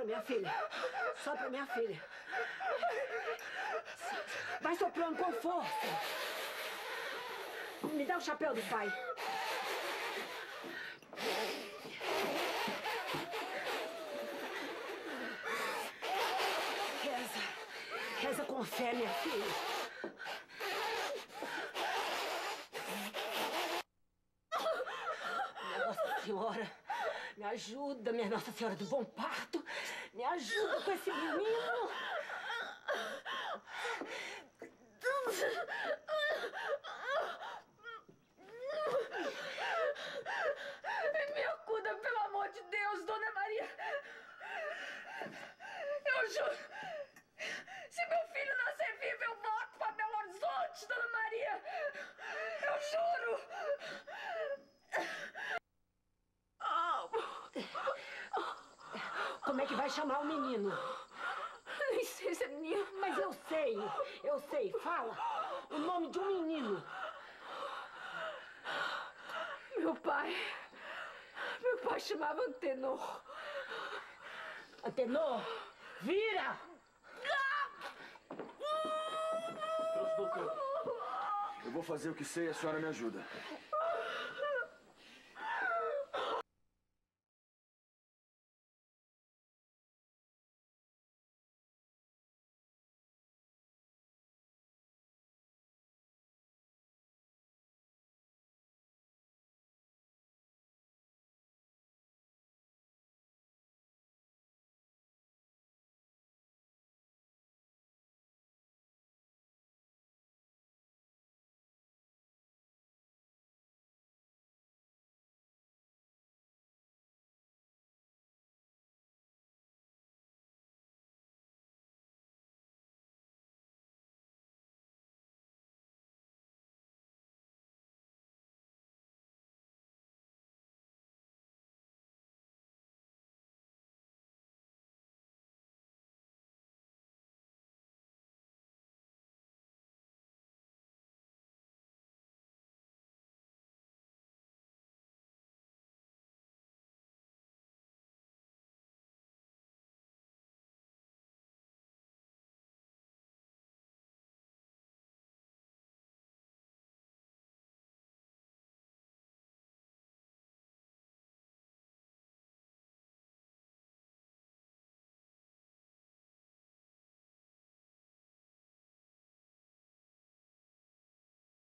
minha filha. Sopra, minha filha. Vai soprando com força. Me dá o chapéu do pai. Reza. Reza com fé, minha filha. Nossa Senhora, me ajuda, minha Nossa Senhora do Bom Parto. Me ajuda com esse menino. Me acuda, pelo amor de Deus, Dona Maria. Eu juro. Se meu filho nascer vivo, eu volto para Belo Horizonte, Dona Maria. Eu juro. Como é que vai chamar o menino? Nem sei se é menino. Mas eu sei, eu sei. Fala o nome de um menino. Meu pai. Meu pai chamava Antenor. Antenor, vira! Eu vou fazer o que sei e a senhora me ajuda.